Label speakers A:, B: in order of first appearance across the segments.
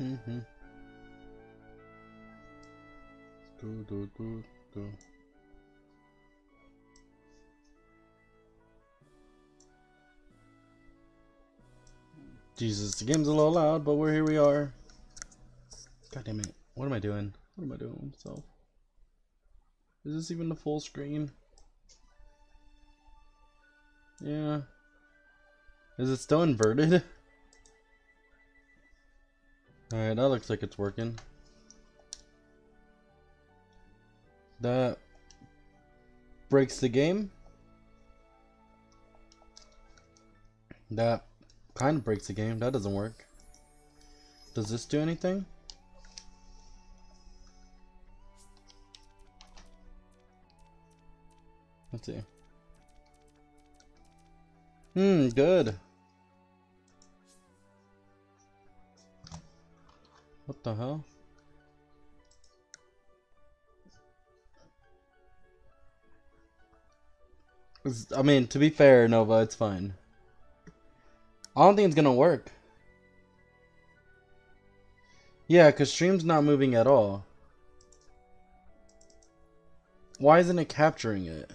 A: Mm-hmm. Do, do, do, do. Jesus, the game's a little loud, but we're here we are. God damn it. What am I doing? What am I doing with myself? Is this even the full screen? Yeah. Is it still inverted? Alright, that looks like it's working. That breaks the game. That kind of breaks the game. That doesn't work. Does this do anything? Let's see. Hmm, good. What the hell? I mean, to be fair, Nova, it's fine. I don't think it's gonna work. Yeah, because stream's not moving at all. Why isn't it capturing it?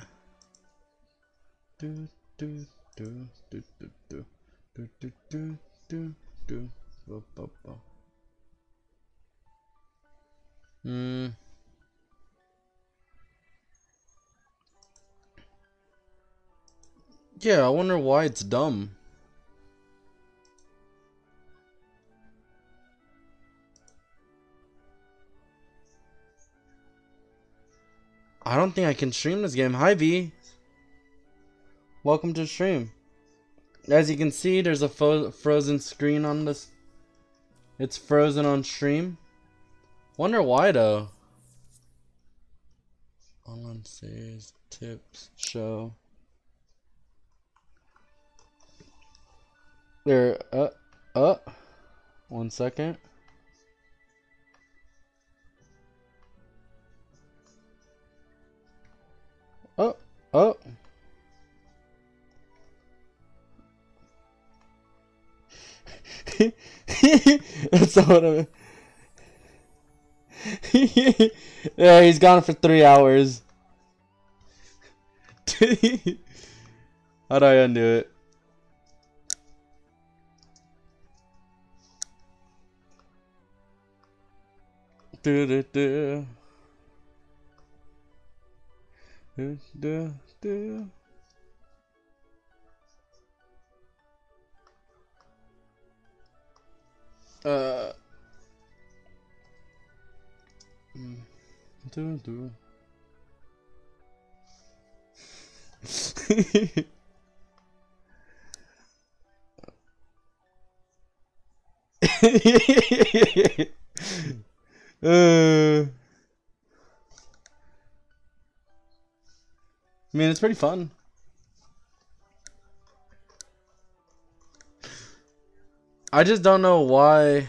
A: Do, do, do, do, do, do, do, do, do, do, do, bu, bu, bu. Hmm. Yeah, I wonder why it's dumb. I don't think I can stream this game. Hi V. Welcome to stream. As you can see, there's a frozen screen on this. It's frozen on stream. Wonder why though. Online says tips show. There, uh, uh, one second. Oh, oh. That's not what I yeah, he's gone for three hours. How do I undo it? Do do do. Do do do. Uh. Do do. uh, I mean, it's pretty fun. I just don't know why.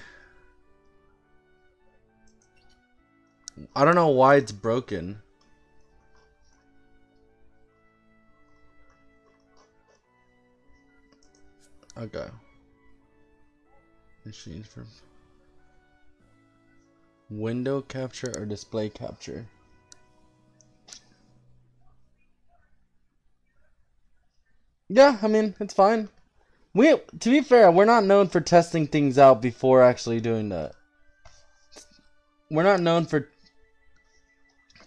A: I don't know why it's broken. Okay. Machines for window capture or display capture. Yeah, I mean, it's fine. We to be fair, we're not known for testing things out before actually doing that. We're not known for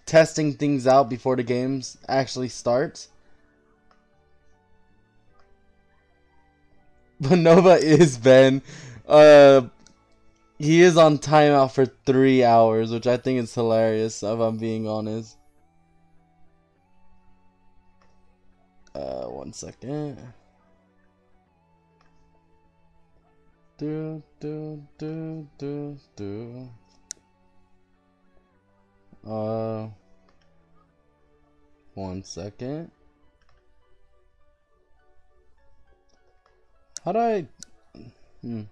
A: testing things out before the games actually start. But Nova is Ben. Uh, he is on timeout for three hours, which I think is hilarious. If I'm being honest. Uh, one second. Do do do do do. Uh, one second. How do I? Hmm.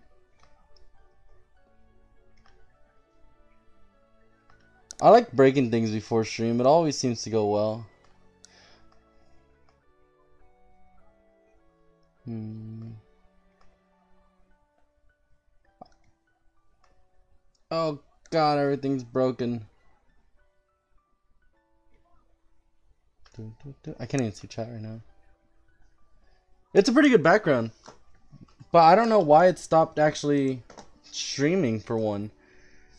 A: I like breaking things before stream. It always seems to go well. Hmm. Oh god, everything's broken. I can't even see chat right now. It's a pretty good background. But I don't know why it stopped actually streaming for one.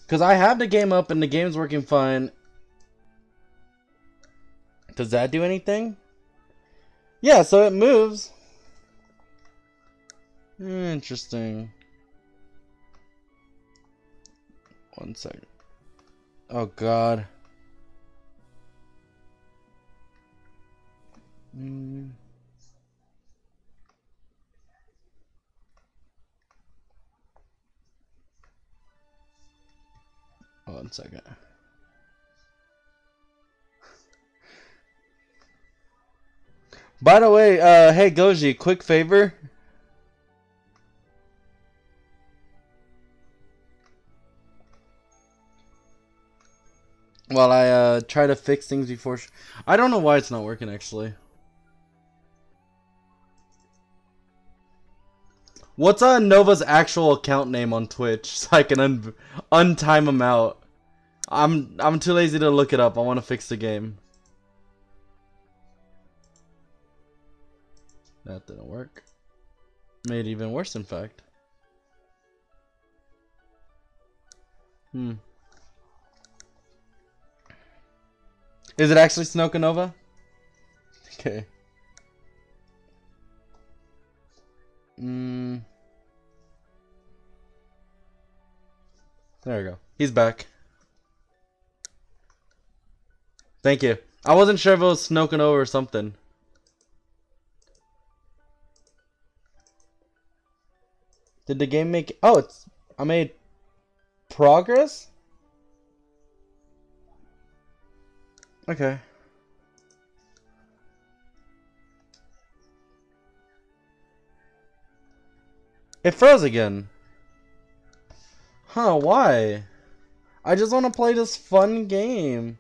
A: Because I have the game up and the game's working fine. Does that do anything? Yeah, so it moves. Interesting. One second. Oh god. Mm. Second. By the way, uh, hey Goji, quick favor. While I uh, try to fix things before, I don't know why it's not working actually. What's uh, Nova's actual account name on Twitch so I can un untime him out? I'm I'm too lazy to look it up. I want to fix the game. That didn't work. Made even worse, in fact. Hmm. Is it actually Snokanova? Okay. Mm. There we go. He's back. Thank you. I wasn't sure if it was Snoking over or something. Did the game make... Oh, it's... I made... Progress? Okay. It froze again. Huh, why? I just want to play this fun game.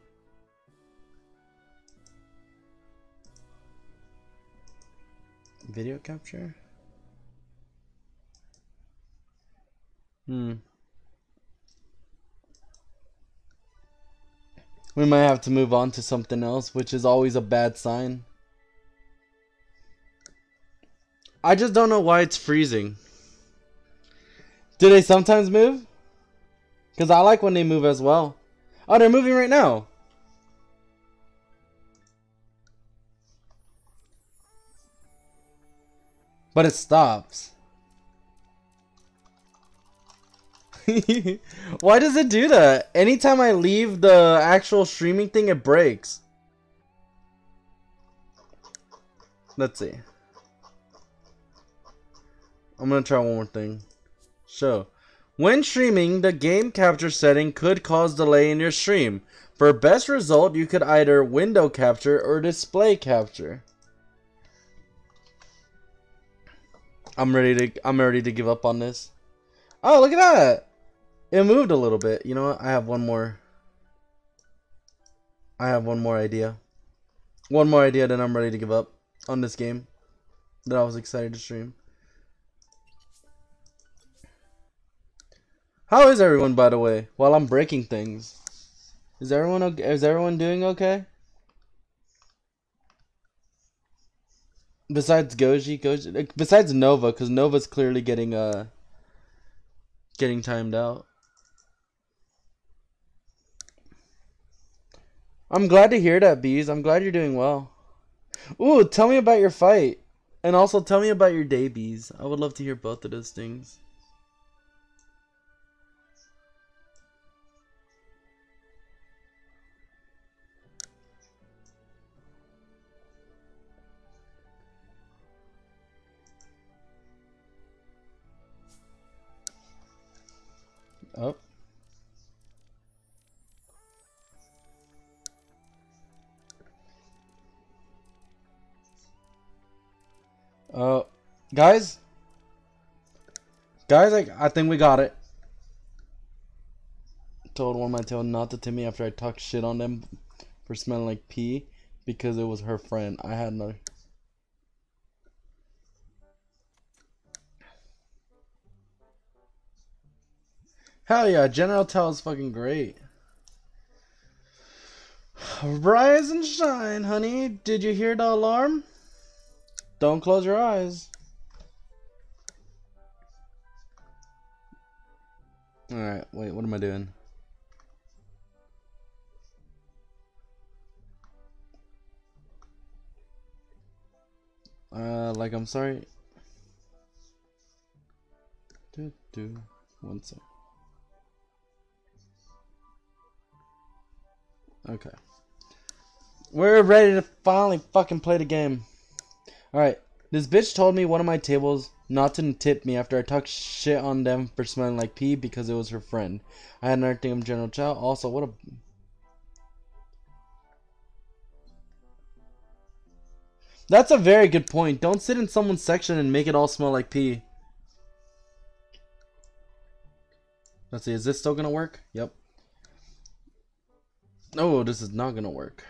A: Video capture? Hmm. We might have to move on to something else, which is always a bad sign. I just don't know why it's freezing. Do they sometimes move? Because I like when they move as well. Oh, they're moving right now. But it stops. Why does it do that? Anytime I leave the actual streaming thing, it breaks. Let's see. I'm gonna try one more thing. So, when streaming, the game capture setting could cause delay in your stream. For best result, you could either window capture or display capture. I'm ready to I'm ready to give up on this. Oh, look at that. It moved a little bit. You know what? I have one more. I have one more idea. One more idea that I'm ready to give up on this game that I was excited to stream. How is everyone, by the way? While I'm breaking things, is everyone okay? is everyone doing okay? Besides Goji, Goji, besides Nova, because Nova's clearly getting uh getting timed out. I'm glad to hear that, Bees. I'm glad you're doing well. Ooh, tell me about your fight. And also tell me about your day, Bees. I would love to hear both of those things. Oh. Uh, guys? Guys, I, I think we got it. Told one of my tail not to Timmy after I talked shit on them for smelling like pee because it was her friend. I had no... Hell yeah, General Tell is fucking great. Rise and shine, honey. Did you hear the alarm? Don't close your eyes. Alright, wait, what am I doing? Uh, like, I'm sorry. Do, do. One sec. Okay. We're ready to finally fucking play the game. Alright. This bitch told me one of my tables not to tip me after I talked shit on them for smelling like pee because it was her friend. I had another thing of General Chow. Also, what a... That's a very good point. Don't sit in someone's section and make it all smell like pee. Let's see, is this still gonna work? Yep. Oh, this is not gonna work.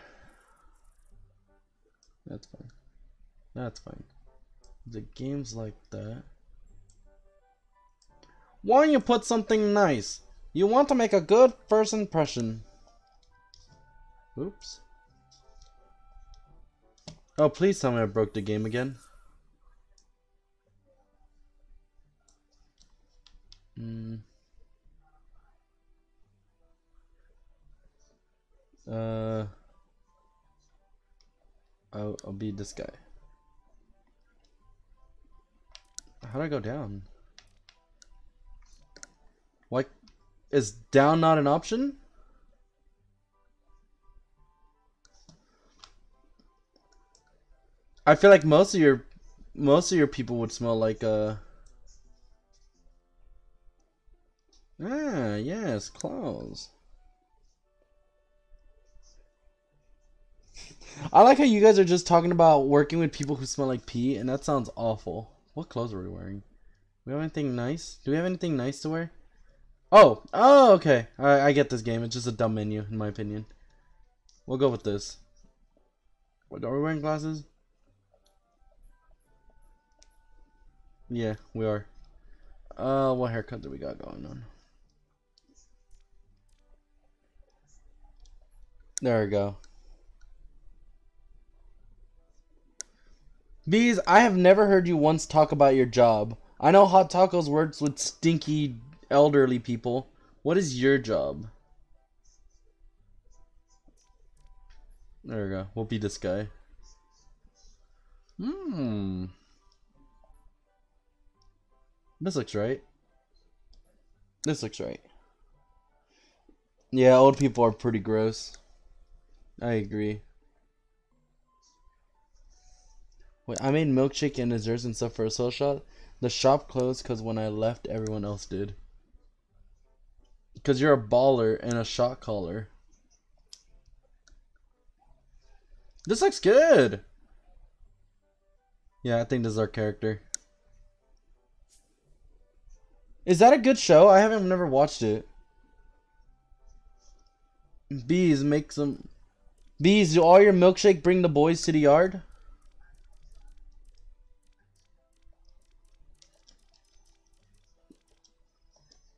A: That's fine. That's fine. The game's like that. Why don't you put something nice? You want to make a good first impression. Oops. Oh, please tell me I broke the game again. Hmm. Uh, I'll, I'll be this guy. How do I go down? Like, is down not an option? I feel like most of your most of your people would smell like uh Ah, yes, claws. I like how you guys are just talking about working with people who smell like pee, and that sounds awful. What clothes are we wearing? We have anything nice? Do we have anything nice to wear? Oh, oh, okay. I, I get this game. It's just a dumb menu, in my opinion. We'll go with this. What, are we wearing glasses? Yeah, we are. Uh, what haircut do we got going on? There we go. Bees, I have never heard you once talk about your job. I know Hot Tacos works with stinky elderly people. What is your job? There we go. We'll be this guy. Hmm. This looks right. This looks right. Yeah, old people are pretty gross. I agree. Wait, I made milkshake and desserts and stuff for a soul shop. The shop closed because when I left, everyone else did. Because you're a baller and a shot caller. This looks good. Yeah, I think this is our character. Is that a good show? I haven't never watched it. Bees make some. Bees, do all your milkshake bring the boys to the yard?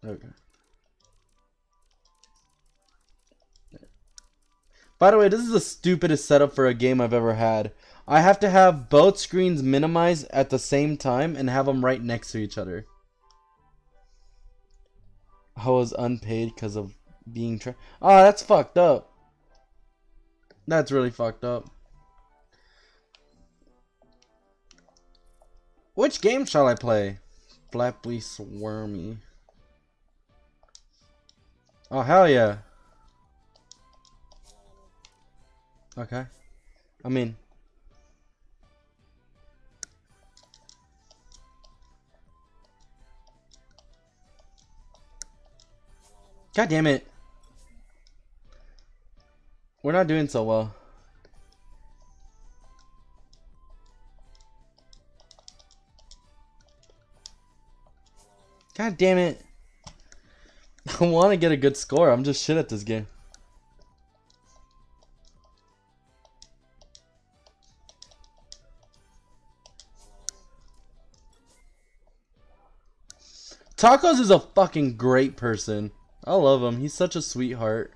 A: Okay. By the way, this is the stupidest setup for a game I've ever had. I have to have both screens minimized at the same time and have them right next to each other. I was unpaid because of being tra- Oh, that's fucked up. That's really fucked up. Which game shall I play? Flappy Swarmy. Oh, hell yeah. Okay. I mean... God damn it. We're not doing so well. God damn it. I want to get a good score. I'm just shit at this game. Tacos is a fucking great person. I love him. He's such a sweetheart.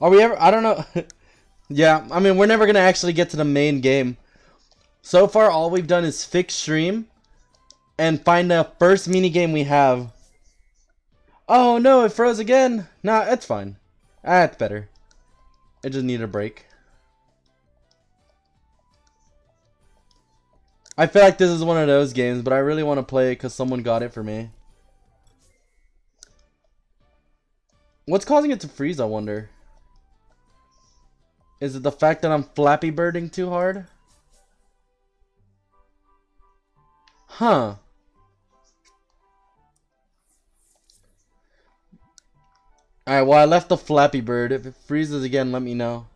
A: Are we ever? I don't know. yeah, I mean, we're never going to actually get to the main game. So far, all we've done is fix stream and find the first mini game we have. Oh no, it froze again. Nah, it's fine. Ah, That's better. I just need a break. I feel like this is one of those games, but I really want to play it because someone got it for me. What's causing it to freeze, I wonder? Is it the fact that I'm flappy birding too hard? Huh. Alright, well I left the Flappy Bird. If it freezes again, let me know.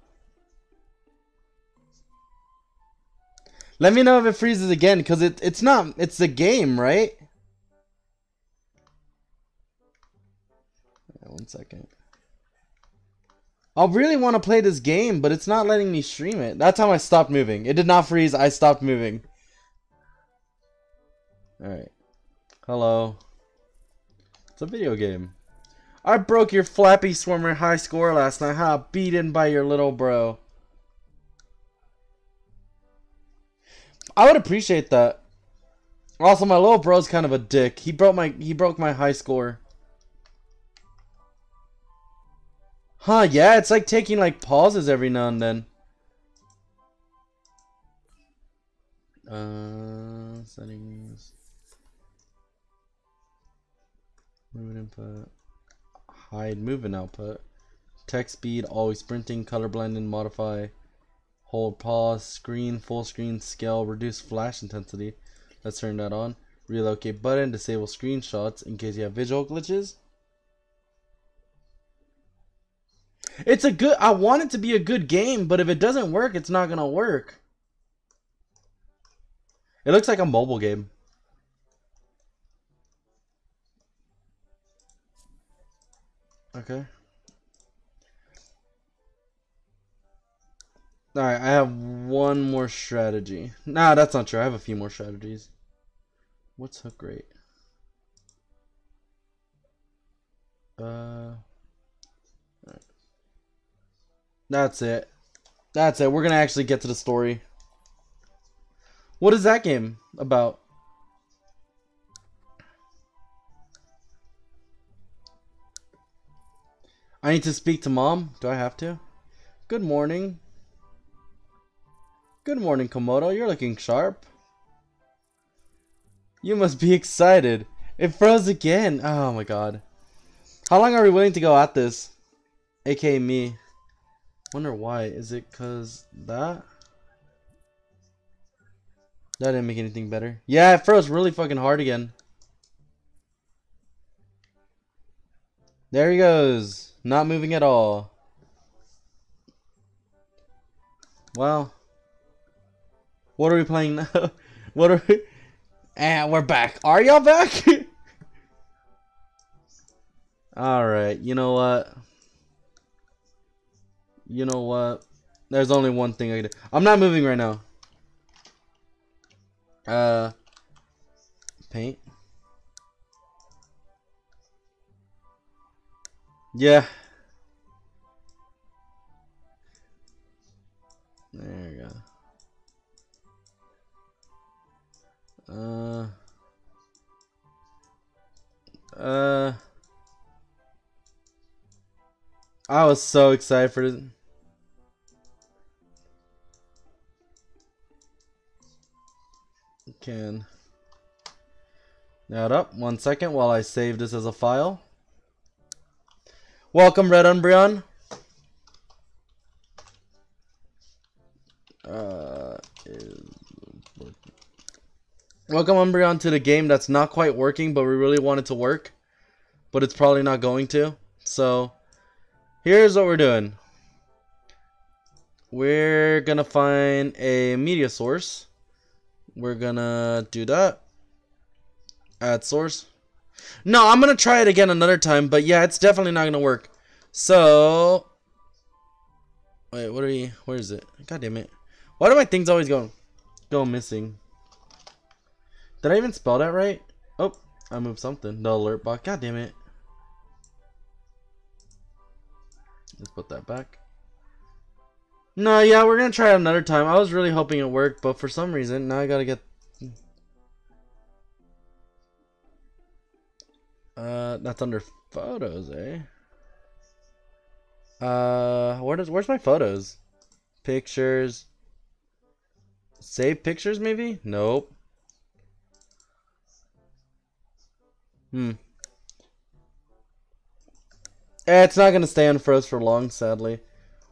A: Let me know if it freezes again, because it, it's not, it's the game, right? One second. I really want to play this game, but it's not letting me stream it. That time I stopped moving. It did not freeze. I stopped moving. Alright. Hello. It's a video game. I broke your Flappy Swimmer high score last night, huh? Beaten by your little bro. I would appreciate that. Also, my little bro's kind of a dick. He broke my he broke my high score. Huh, yeah, it's like taking like pauses every now and then. Uh, settings. Movement input. Hide movement output. Text speed, always sprinting, color blending, modify. Hold pause, screen, full screen, scale, reduce flash intensity. Let's turn that on. Relocate button, disable screenshots in case you have visual glitches. It's a good. I want it to be a good game, but if it doesn't work, it's not gonna work. It looks like a mobile game. Okay. Alright, I have one more strategy. Nah, that's not true. I have a few more strategies. What's hook rate? Uh... That's it. That's it. We're gonna actually get to the story. What is that game about? I need to speak to mom. Do I have to? Good morning. Good morning, Komodo. You're looking sharp. You must be excited. It froze again. Oh my god. How long are we willing to go at this? AKA me. Wonder why. Is it cause that? That didn't make anything better. Yeah, it froze really fucking hard again. There he goes. Not moving at all. Well. What are we playing now? what are we? And we're back. Are y'all back? Alright, you know what? You know what? There's only one thing I can do. I'm not moving right now. Uh, paint. Yeah. There you go. Uh. Uh. I was so excited for this. can that up one second while I save this as a file. Welcome, Red Umbreon. Uh, Welcome, Umbreon, to the game that's not quite working, but we really want it to work. But it's probably not going to. So, here's what we're doing. We're going to find a media source. We're gonna do that. Add source. No, I'm gonna try it again another time, but yeah, it's definitely not gonna work. So, wait, what are we? Where is it? God damn it! Why do my things always go go missing? Did I even spell that right? Oh, I moved something. The alert box. God damn it. Let's put that back. No, yeah, we're gonna try it another time. I was really hoping it worked, but for some reason, now I gotta get... Uh, that's under photos, eh? Uh, where does, where's my photos? Pictures. Save pictures, maybe? Nope. Hmm. Eh, it's not gonna stay unfroze for long, sadly.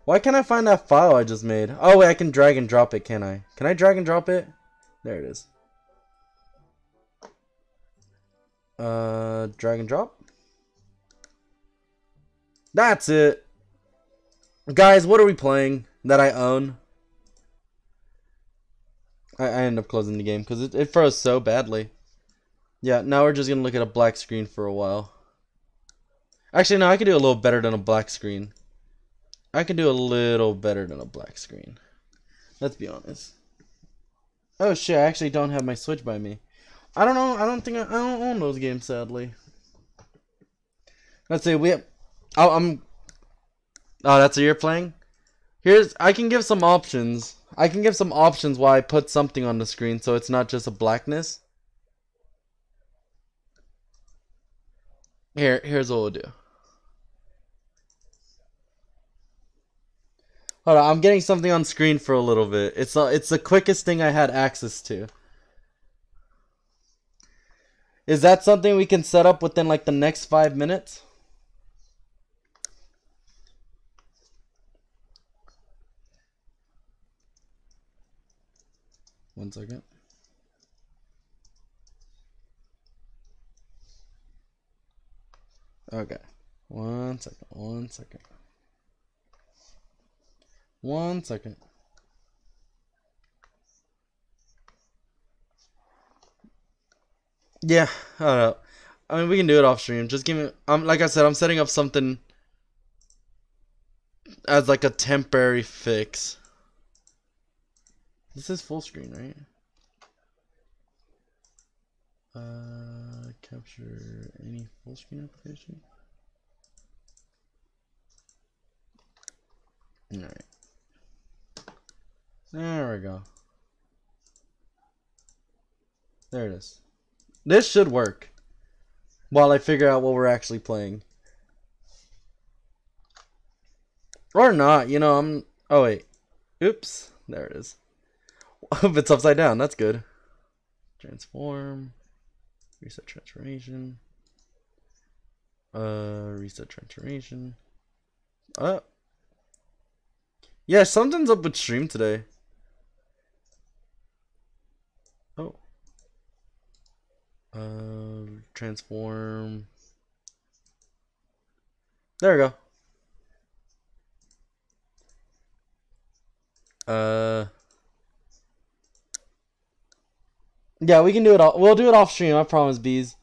A: Why can't I find that file I just made? Oh, wait, I can drag and drop it, can I? Can I drag and drop it? There it is. Uh, drag and drop? That's it. Guys, what are we playing that I own? I, I end up closing the game because it, it froze so badly. Yeah, now we're just going to look at a black screen for a while. Actually, no, I can do a little better than a black screen. I can do a little better than a black screen. Let's be honest. Oh shit, I actually don't have my Switch by me. I don't know, I don't think I, I don't own those games, sadly. Let's see, we have, oh, I'm, oh, that's what you're playing? Here's, I can give some options. I can give some options while I put something on the screen so it's not just a blackness. Here, here's what we'll do. Hold on, I'm getting something on screen for a little bit. It's uh, it's the quickest thing I had access to. Is that something we can set up within like the next five minutes? One second. Okay. One second. One second. One second. Yeah, I don't know. I mean, we can do it off stream. Just give me. Um, like I said, I'm setting up something as like a temporary fix. This is full screen, right? Uh, capture any full screen application. All right. There we go. There it is. This should work. While I figure out what we're actually playing. Or not, you know, I'm... Oh, wait. Oops. There it is. if it's upside down. That's good. Transform. Reset transformation. Uh, reset transformation. Uh. Yeah, something's up with stream today. Oh. Uh, transform. There we go. Uh. Yeah, we can do it all. We'll do it off stream, I promise, bees.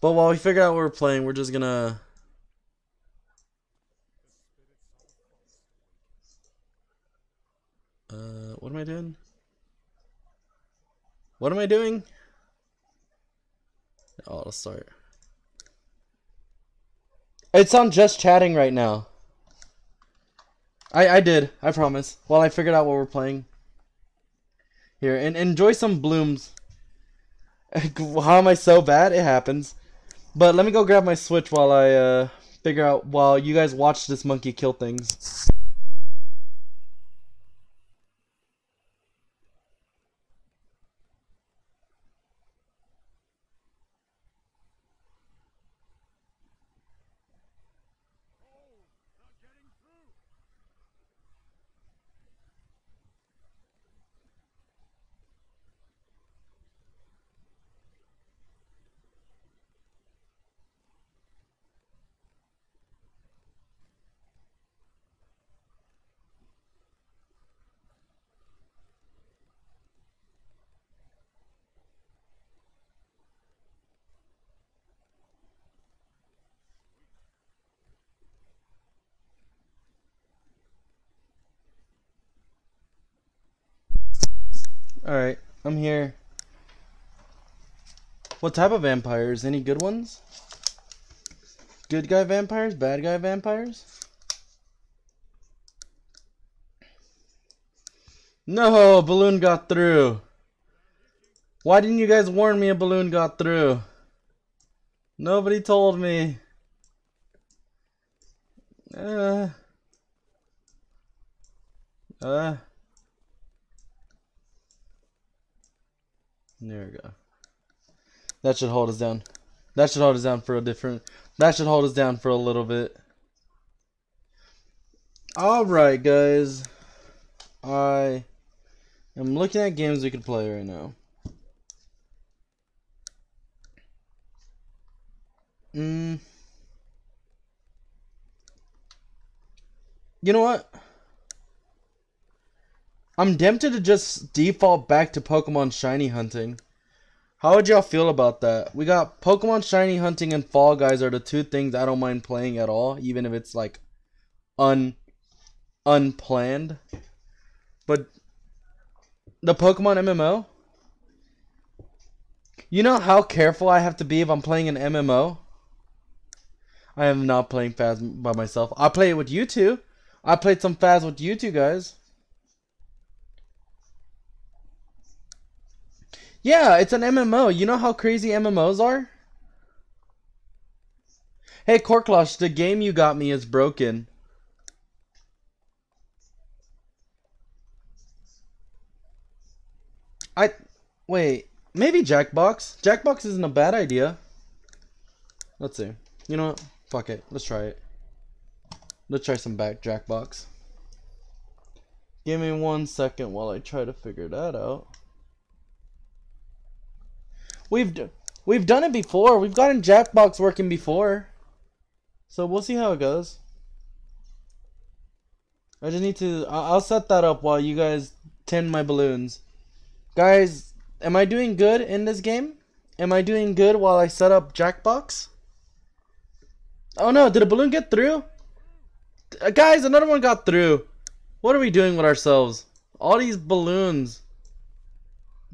A: But while we figure out what we're playing, we're just gonna. Uh, what am I doing? What am I doing? Oh, let's start. It's on just chatting right now. I I did. I promise. While I figured out what we're playing. Here, and enjoy some Bloons. How am I so bad? It happens. But let me go grab my Switch while I uh, figure out while you guys watch this monkey kill things. Alright, I'm here. What type of vampires? Any good ones? Good guy vampires? Bad guy vampires? No, balloon got through. Why didn't you guys warn me a balloon got through? Nobody told me. Uh. Uh. There we go. That should hold us down. That should hold us down for a different. That should hold us down for a little bit. Alright, guys. I am looking at games we could play right now. Mm. You know what? I'm tempted to just default back to Pokemon shiny hunting. How would y'all feel about that? We got Pokemon shiny hunting and Fall Guys are the two things I don't mind playing at all, even if it's like un unplanned. But the Pokemon MMO, you know how careful I have to be if I'm playing an MMO? I am not playing Phas by myself. I play it with you two. I played some Phas with you two guys. Yeah, it's an MMO. You know how crazy MMOs are? Hey, Korklash, the game you got me is broken. I... Wait, maybe Jackbox? Jackbox isn't a bad idea. Let's see. You know what? Fuck it. Let's try it. Let's try some back Jackbox. Give me one second while I try to figure that out. We've we've done it before. We've gotten Jackbox working before. So we'll see how it goes. I just need to I'll set that up while you guys tend my balloons. Guys, am I doing good in this game? Am I doing good while I set up Jackbox? Oh no, did a balloon get through? Uh, guys, another one got through. What are we doing with ourselves? All these balloons.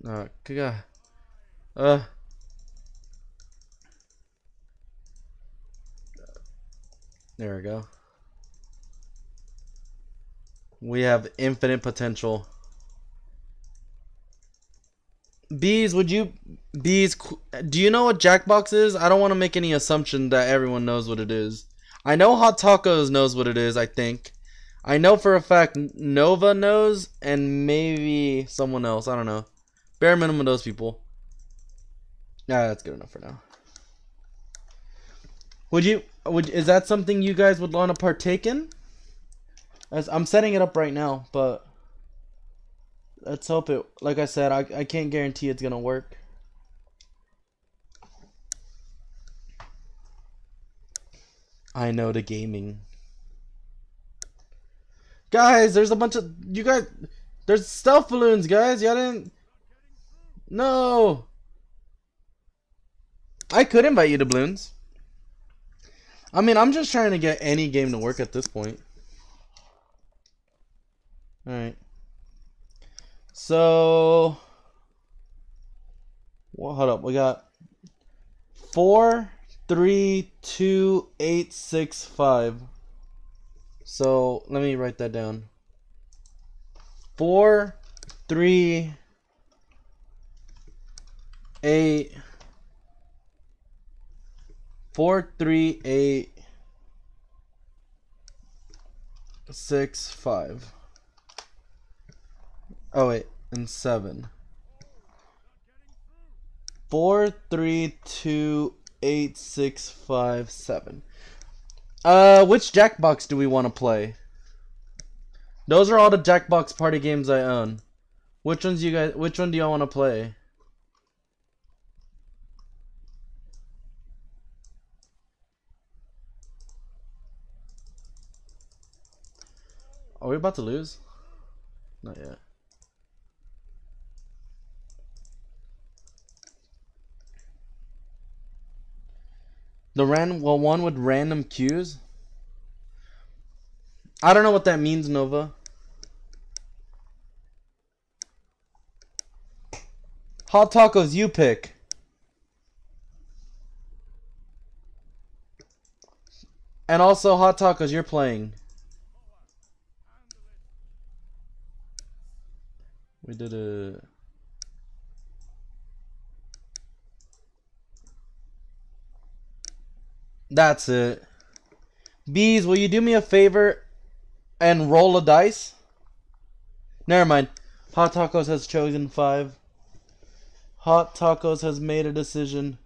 A: Uh, uh. There we go. We have infinite potential. Bees, would you Bees do you know what Jackbox is? I don't want to make any assumption that everyone knows what it is. I know Hot Tacos knows what it is, I think. I know for a fact Nova knows and maybe someone else, I don't know. Bare minimum of those people. Yeah, that's good enough for now. Would you would is that something you guys would want to partake in? As I'm setting it up right now, but let's hope it. Like I said, I I can't guarantee it's gonna work. I know the gaming. Guys, there's a bunch of you guys. There's stealth balloons, guys. Y'all didn't. No. I could invite you to balloons. I mean, I'm just trying to get any game to work at this point. Alright. So... Well, hold up. We got... Four, three, two, eight, six, five. So, let me write that down. Four, three, eight four three eight six five. Oh wait, and seven. Four three two eight six five seven. Uh, which Jackbox do we want to play? Those are all the Jackbox party games I own. Which ones you guys? Which one do y'all want to play? Are we about to lose? Not yet. The ran well one with random cues. I don't know what that means, Nova. Hot tacos, you pick. And also hot tacos, you're playing. We did a That's it. Bees, will you do me a favor and roll a dice? Never mind. Hot Tacos has chosen five. Hot Tacos has made a decision.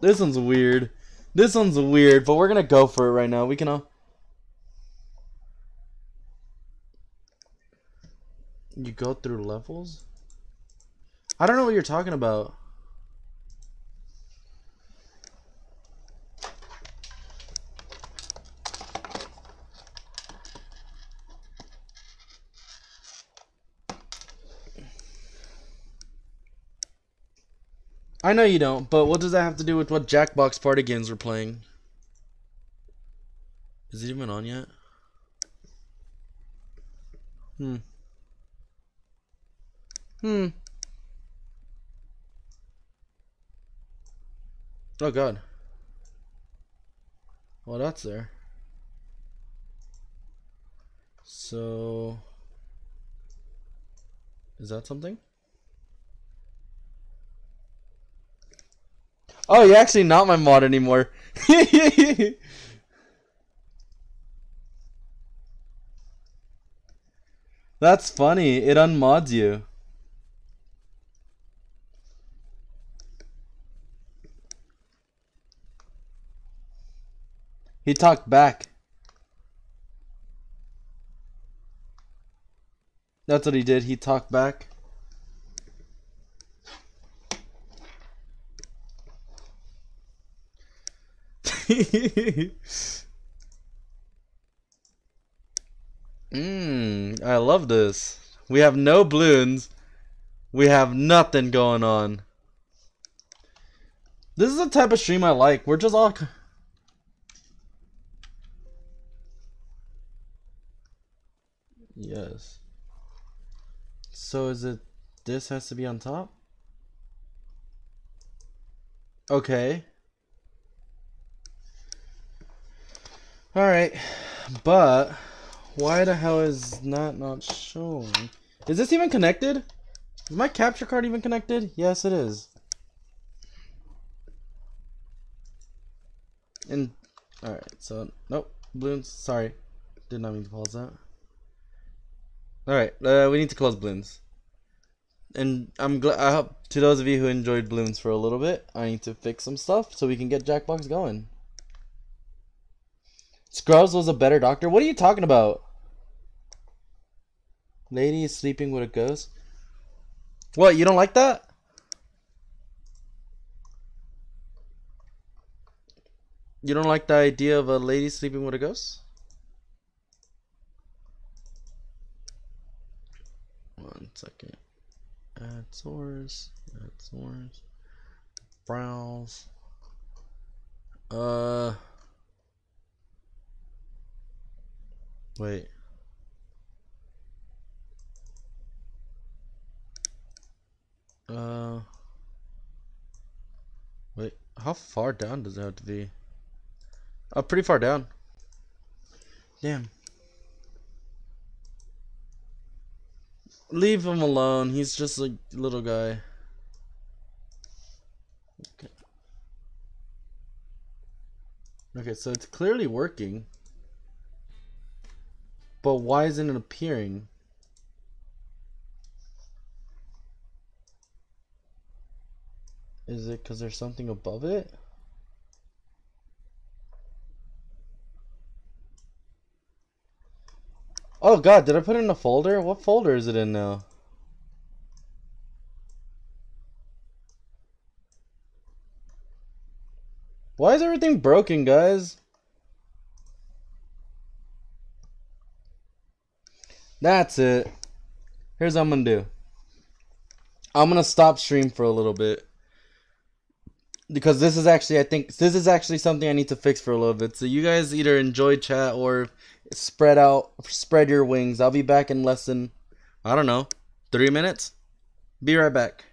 A: This one's weird. This one's weird, but we're gonna go for it right now. We can all. You go through levels? I don't know what you're talking about. I know you don't, but what does that have to do with what Jackbox party games we're playing? Is it even on yet? Hmm. Hmm. Oh god. Well, that's there. So... Is that something? Oh, you're actually not my mod anymore. That's funny. It unmods you. He talked back. That's what he did. He talked back. Mmm, I love this. We have no Bloons. We have nothing going on. This is the type of stream I like. We're just all... Yes. So is it... This has to be on top? Okay. Alright, but why the hell is that not showing? Is this even connected? Is my capture card even connected? Yes, it is. And, alright, so, nope, Bloons, sorry. Did not mean to pause that. Alright, uh, we need to close Bloons. And I'm glad, I hope, to those of you who enjoyed Bloons for a little bit, I need to fix some stuff so we can get Jackbox going. Scrubs was a better doctor? What are you talking about? Lady is sleeping with a ghost? What, you don't like that? You don't like the idea of a lady sleeping with a ghost? One second. Add source. Add source. Browse. Uh... Wait. Uh. Wait, how far down does it have to be? Oh, pretty far down. Damn. Leave him alone. He's just a little guy. Okay. Okay, so it's clearly working. But why isn't it appearing? Is it because there's something above it? Oh god, did I put it in a folder? What folder is it in now? Why is everything broken, guys? That's it. Here's what I'm gonna do. I'm gonna stop stream for a little bit. Because this is actually I think this is actually something I need to fix for a little bit. So you guys either enjoy chat or spread out spread your wings. I'll be back in less than I don't know, three minutes? Be right back.